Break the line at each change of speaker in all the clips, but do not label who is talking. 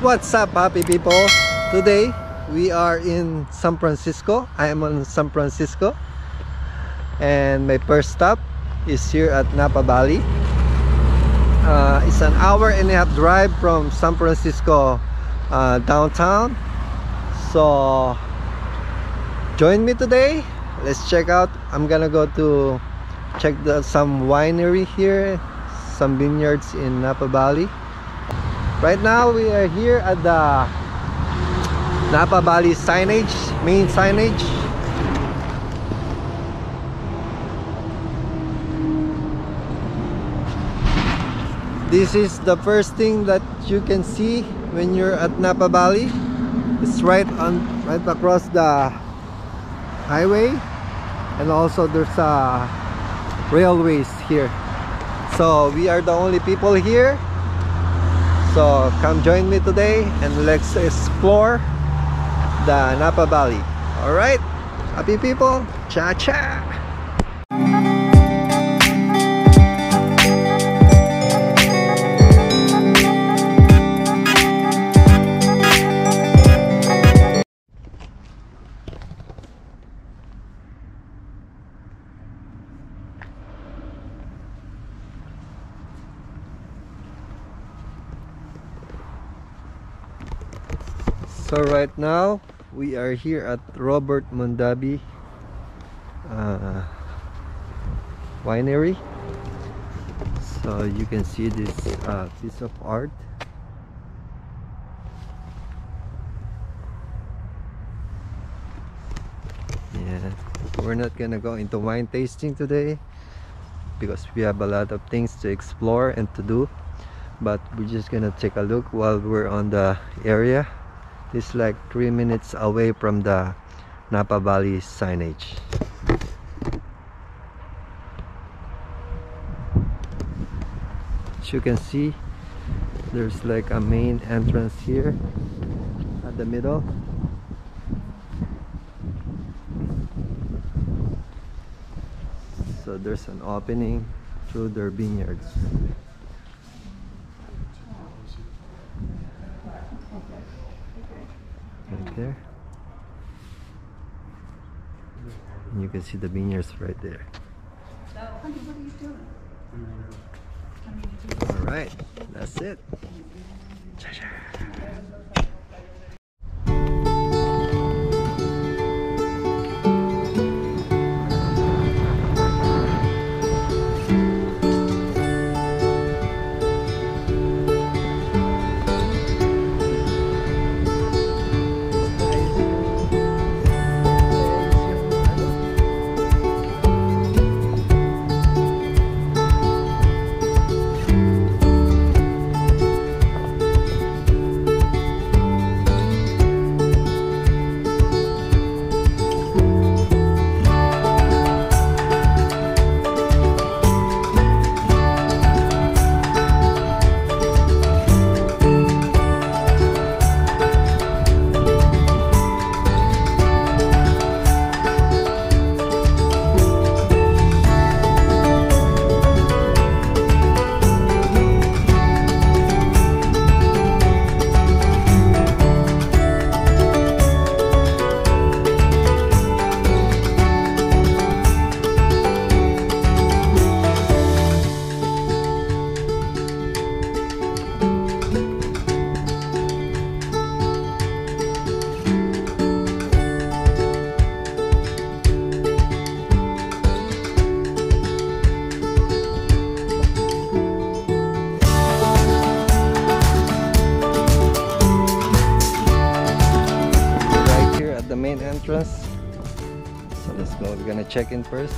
What's up happy people? Today we are in San Francisco. I am on San Francisco and my first stop is here at Napa Valley. Uh, it's an hour and a half drive from San Francisco uh, downtown. So join me today. Let's check out. I'm gonna go to check the, some winery here, some vineyards in Napa Valley. Right now we are here at the Napa Valley signage, main signage. This is the first thing that you can see when you're at Napa Valley. It's right on right across the highway and also there's a railways here. So we are the only people here. So come join me today and let's explore the Napa Valley. Alright, happy people, Cha cha So right now we are here at Robert Mondavi uh, winery. So you can see this uh, piece of art. Yeah, we're not gonna go into wine tasting today because we have a lot of things to explore and to do. But we're just gonna take a look while we're on the area it's like three minutes away from the Napa Valley signage. As you can see there's like a main entrance here at the middle. So there's an opening through their vineyards right there and you can see the vineyards right there. All right that's it entrance so let's go. We're gonna check in first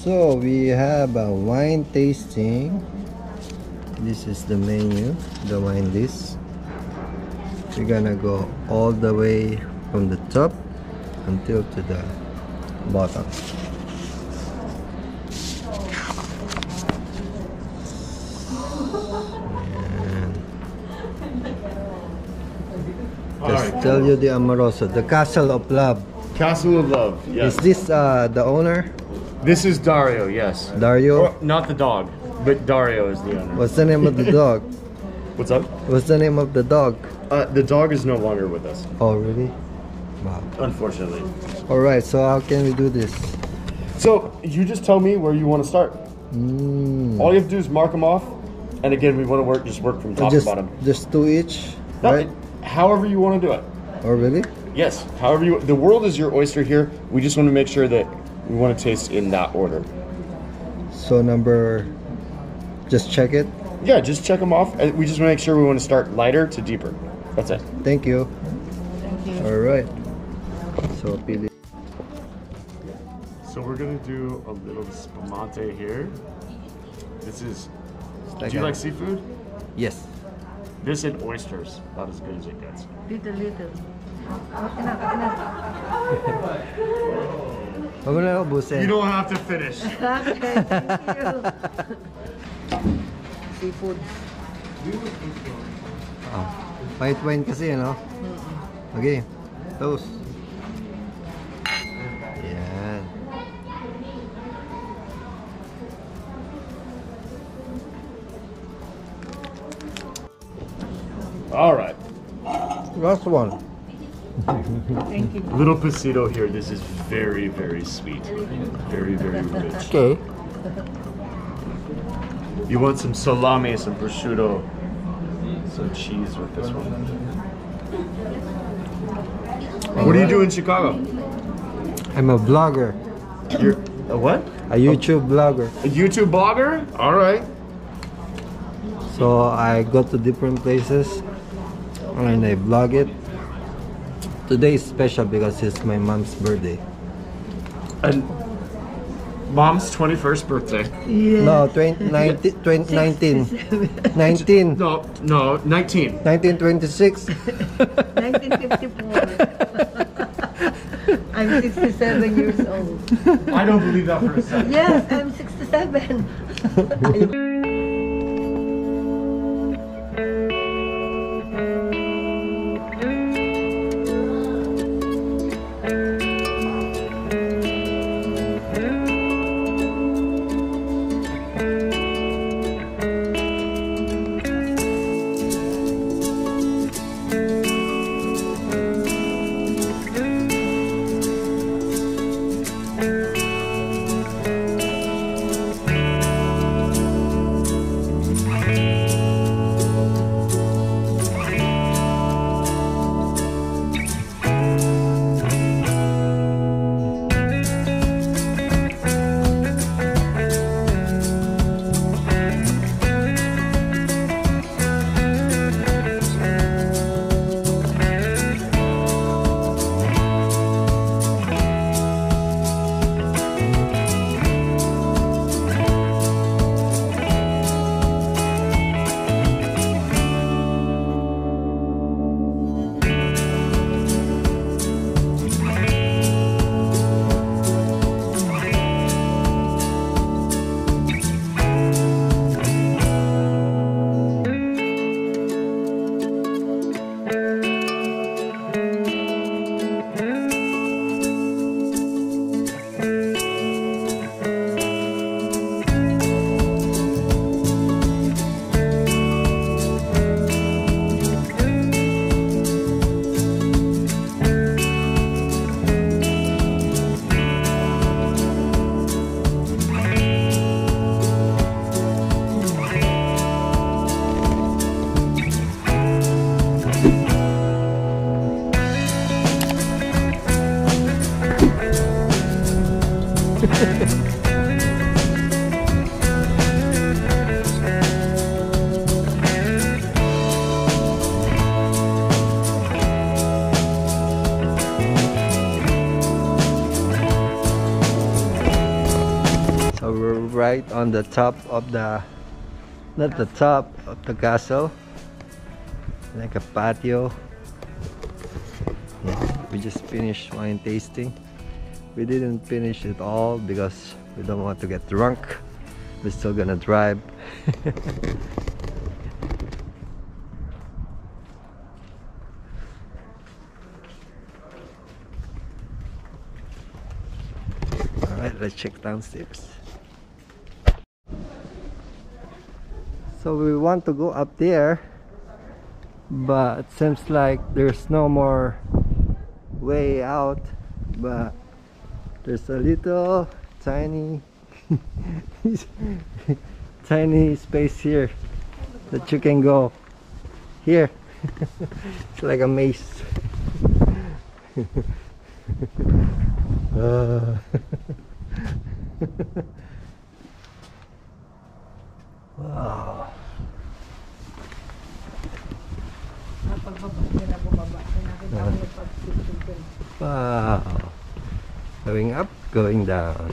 So we have a wine tasting. This is the menu, the wine list. We're gonna go all the way from the top until to the bottom. Just
Alright.
tell you the Amorosa, the Castle of Love.
Castle of Love. Yes.
Is this uh, the owner,
This is Dario. Yes.
Dario?
Or, not the dog, but Dario is the owner.
What's the name of the dog?
What's up?
What's the name of the dog?
Uh, the dog is no longer with us,
Oh, really? Wow.
unfortunately.
All right. So how can we do this?
So you just tell me where you want to start.
Mm.
All you have to do is mark them off, and again, we want to work just work from top
just,
to bottom.
just two each,
No,
right?
However you want to do it.
Oh, really?
Yes. However you. The world is your oyster here. We just want to make sure that we want to taste in that order.
So number, just check it.
Yeah, just check them off. and We just want to make sure we want to start lighter to deeper. That's it.
Thank you. All right. So pili.
So we're gonna do a little spumante here. This is.
Like
do you
a-
like seafood?
Yes.
This and oysters. About as good as it gets.
Little, little. Okay na, okay na.
Huwag mo na ubusin.
You don't have to finish.
Okay, thank you. Seafood.
Oh. White wine kasi, ano? Okay. Toast. Yan.
All right.
Last one.
Thank you.
Little passito here. This is very, very sweet. Very, very rich.
Okay.
You want some salami, some prosciutto, some cheese with this one. What do you do in Chicago?
I'm a blogger.
You're a what?
A YouTube blogger.
A YouTube blogger? All right.
So I go to different places and I vlog it. Today is special because it's my mom's birthday.
And mom's 21st birthday.
Yeah.
No, 20, 19, 20, 19, 19,
No, no, 19.
1926.
1954. I'm 67 years old.
I don't believe that for a second.
Yes, I'm 67.
On the top of the not the top of the castle like a patio. Yeah, we just finished wine tasting. We didn't finish it all because we don't want to get drunk. We're still gonna drive. All right let's check downstairs so we want to go up there but it seems like there's no more way out but there's a little tiny tiny space here that you can go. Here. It's like a maze. Uh. Wow
Pagbaba, na. Nakita ko yung
Wow. Going up, going down.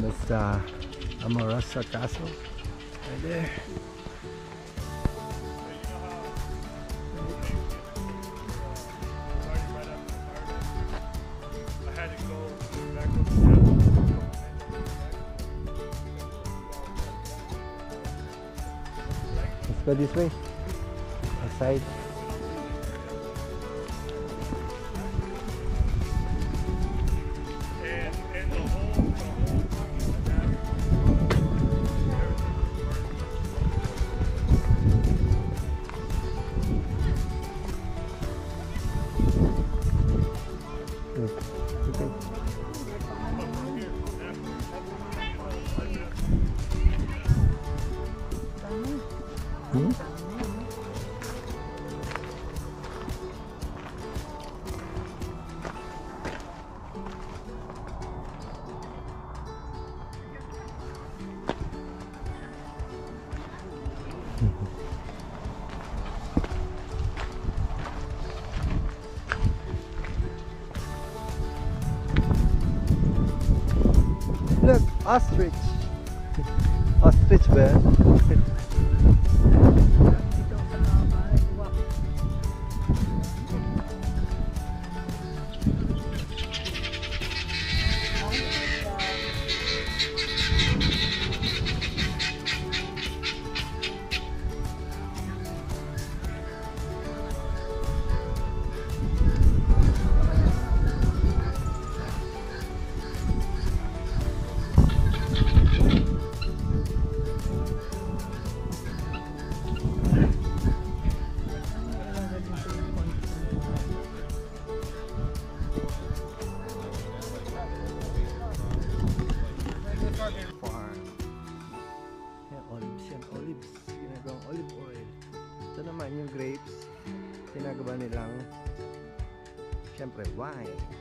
And that's the Amorosa Castle right there. Let's go this way. Outside. Ostrich. Ostrich ba? Olives yan. Olives. Ginagawang olive oil. Ito naman yung grapes. Ginagawa nilang, syempre, wine.